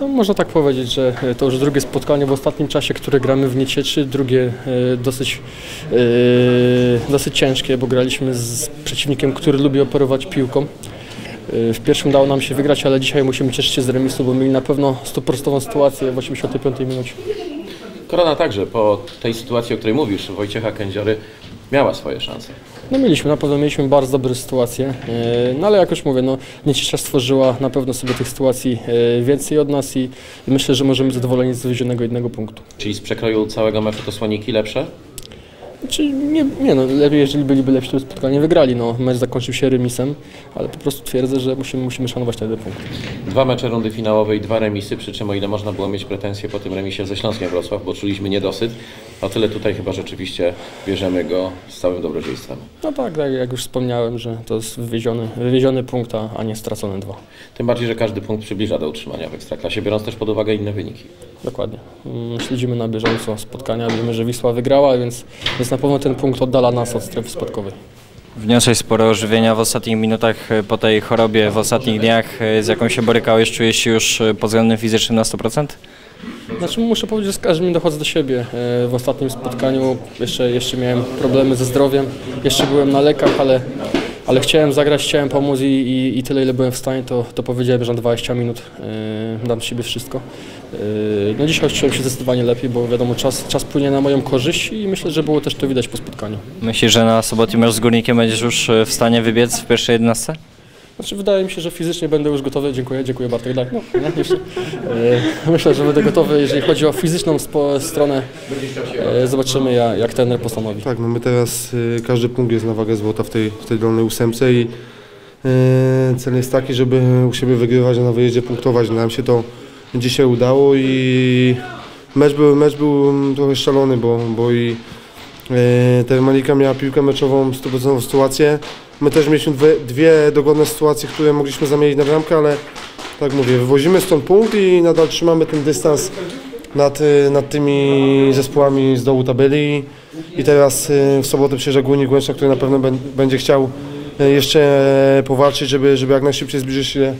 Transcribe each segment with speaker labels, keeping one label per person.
Speaker 1: No, można tak powiedzieć, że e, to już drugie spotkanie w ostatnim czasie, które gramy w Niecieczy, drugie e, dosyć, e, dosyć ciężkie, bo graliśmy z przeciwnikiem, który lubi operować piłką. W pierwszym dało nam się wygrać, ale dzisiaj musimy cieszyć się z remisu, bo mieli na pewno 100% sytuację w 85 minucie.
Speaker 2: Korona także po tej sytuacji, o której mówisz, Wojciecha Kędziory miała swoje szanse.
Speaker 1: No mieliśmy, na pewno mieliśmy bardzo dobre sytuacje, e, no ale jak już mówię, no Nieciecha stworzyła na pewno sobie tych sytuacji e, więcej od nas i myślę, że możemy zadowoleni z wywiezionego jednego punktu.
Speaker 2: Czyli z przekroju całego meczu to słoniki lepsze?
Speaker 1: Czy nie, nie no, lepiej, jeżeli byliby lepsi, to spotkanie wygrali. No, mecz zakończył się remisem, ale po prostu twierdzę, że musimy, musimy szanować ten jeden punkt.
Speaker 2: Dwa mecze rundy finałowej, dwa remisy, przy czym o ile można było mieć pretensje po tym remisie ze Śląskiem Wrocław, bo czuliśmy niedosyt, o tyle tutaj chyba rzeczywiście bierzemy go z całym dobrodziejstwem.
Speaker 1: No tak, tak, jak już wspomniałem, że to jest wywieziony, wywieziony punkt, a, nie stracone dwa.
Speaker 2: Tym bardziej, że każdy punkt przybliża do utrzymania w Ekstraklasie, biorąc też pod uwagę inne wyniki.
Speaker 1: Dokładnie. Mm, Śledzimy na bieżąco spotkania, wiemy, że Wisła wygrała, więc, więc na pewno ten punkt oddala nas od strefy spadkowej.
Speaker 3: Wniosłeś sporo ożywienia w ostatnich minutach e, po tej chorobie, w ostatnich dniach, e, z jaką się borykałeś, czujesz się już e, pod względem fizycznym na 100%?
Speaker 1: Znaczy muszę powiedzieć, że z każdym dochodzę do siebie. E, W ostatnim spotkaniu jeszcze, jeszcze miałem problemy ze zdrowiem, jeszcze byłem na lekach, ale, ale chciałem zagrać, chciałem pomóc i, i, i tyle ile byłem w stanie, to, to powiedziałem, że na 20 minut e, dam z siebie wszystko. E, No dzisiaj czułem się zdecydowanie lepiej, bo wiadomo czas, czas płynie na moją korzyść i myślę, że było też to widać po spotkaniu.
Speaker 3: Myślisz, że na sobotę mecz z Górnikiem będziesz już w stanie wybiec w pierwszej 11?
Speaker 1: Znaczy wydaje mi się, że fizycznie będę już gotowy. Dziękuję, dziękuję Bartek. Tak, no. E, Myślę, że będę gotowy, jeżeli chodzi o fizyczną stronę. E, Zobaczymy jak, trener postanowi.
Speaker 4: Tak, no my teraz y, każdy punkt jest na wagę złota w tej, w tej dolnej ósemce i cel jest taki, żeby u siebie wygrywać, a na wyjeździe punktować. Nam się to dzisiaj udało i mecz był, mecz był trochę szalony, bo, bo i Termalika miała piłkę meczową, 100% sytuację. My też mieliśmy dwie, dwie dogodne sytuacje, które mogliśmy zamienić na bramkę, ale tak mówię, wywozimy stąd punkt i nadal trzymamy ten dystans nad, y, nad tymi zespołami z dołu tabeli. I teraz y, w sobotę przyjeżdża Górnik Łęczna, który na pewno bę- będzie chciał y, jeszcze powalczyć, żeby, żeby jak najszybciej zbliżyć się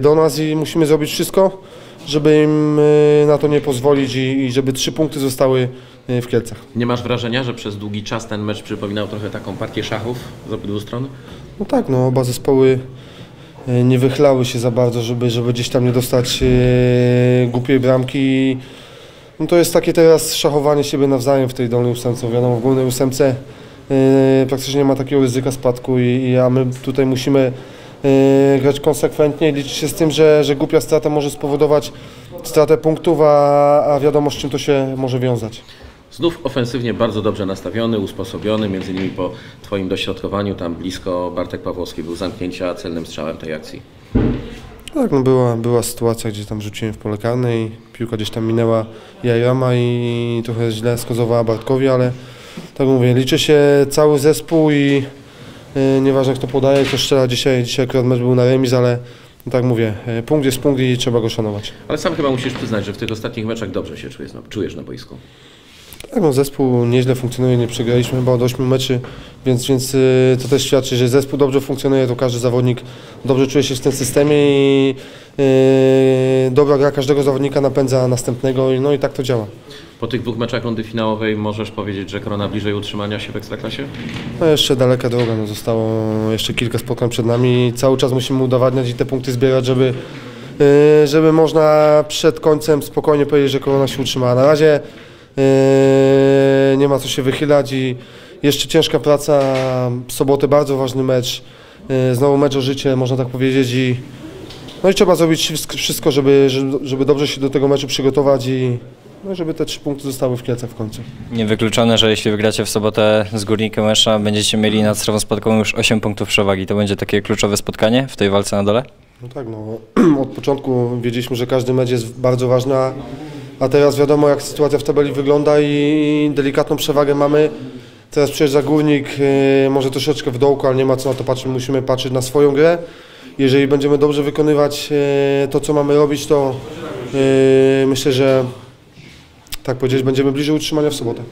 Speaker 4: do nas i musimy zrobić wszystko, żeby im y, na to nie pozwolić i, i żeby trzy punkty zostały y, w Kielcach.
Speaker 2: Nie masz wrażenia, że przez długi czas ten mecz przypominał trochę taką partię szachów z obydwu stron?
Speaker 4: No tak, no oba zespoły e, nie wychylały się za bardzo, żeby, żeby gdzieś tam nie dostać e, głupiej bramki. No to jest takie teraz szachowanie siebie nawzajem w tej dolnej ósemce. Wiadomo, w górnej ósemce e, praktycznie nie ma takiego ryzyka spadku, i, i, a my tutaj musimy grać konsekwentnie i liczyć się z tym, że, że głupia strata może spowodować stratę punktów, a, a wiadomo z czym to się może wiązać.
Speaker 2: Znów ofensywnie bardzo dobrze nastawiony, usposobiony, między innymi po Twoim dośrodkowaniu, tam blisko Bartek Pawłowski był zamknięcia celnym strzałem tej akcji.
Speaker 4: Tak, no była, była sytuacja, gdzie tam rzuciłem w pole karne i piłka gdzieś tam minęła Jajrama i trochę źle skazowała Bartkowi, ale tak mówię, liczy się cały zespół i nieważne kto podaje, kto strzela dzisiaj, dzisiaj akurat mecz był na remis, ale no tak mówię, y, punkt jest punkt i trzeba go szanować.
Speaker 2: Ale sam chyba musisz przyznać, że w tych ostatnich meczach dobrze się czujesz na, czujesz na boisku.
Speaker 4: Tak, no zespół nieźle funkcjonuje, nie przegraliśmy chyba od 8 meczy, więc, więc y, to też świadczy, że zespół dobrze funkcjonuje, to każdy zawodnik dobrze czuje się w tym systemie i y, dobra gra każdego zawodnika napędza następnego, no i tak to działa.
Speaker 2: Po tych dwóch meczach rundy finałowej możesz powiedzieć, że Korona bliżej utrzymania się w Ekstraklasie?
Speaker 4: No jeszcze daleka droga, no zostało jeszcze kilka spotkań przed nami cały czas musimy udowadniać i te punkty zbierać, żeby, y, żeby można przed końcem spokojnie powiedzieć, że korona się utrzymała. Na razie y, nie ma co się wychylać i jeszcze ciężka praca, w sobotę bardzo ważny mecz, y, znowu mecz o życie, można tak powiedzieć i no i trzeba zrobić wszystko- żeby- żeby dobrze się do tego meczu przygotować i no, żeby te trzy punkty zostały w Kielcach w końcu.
Speaker 3: Niewykluczone, że jeśli wygracie w sobotę z Górnikiem Łęczna, będziecie mieli nad strefą spadkową już 8 punktów przewagi. To będzie takie kluczowe spotkanie w tej walce na dole?
Speaker 4: No tak, no od początku wiedzieliśmy, że każdy mecz jest bardzo ważny, a- teraz wiadomo jak sytuacja w tabeli wygląda i delikatną przewagę mamy. Teraz przyjeżdża Górnik, yy, może troszeczkę w dołku, ale nie ma co na to patrzeć, musimy patrzeć na swoją grę. Jeżeli będziemy dobrze wykonywać yy, to, co mamy robić, to yy, myślę, że tak powiedzieć, będziemy bliżej utrzymania w sobotę.